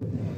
you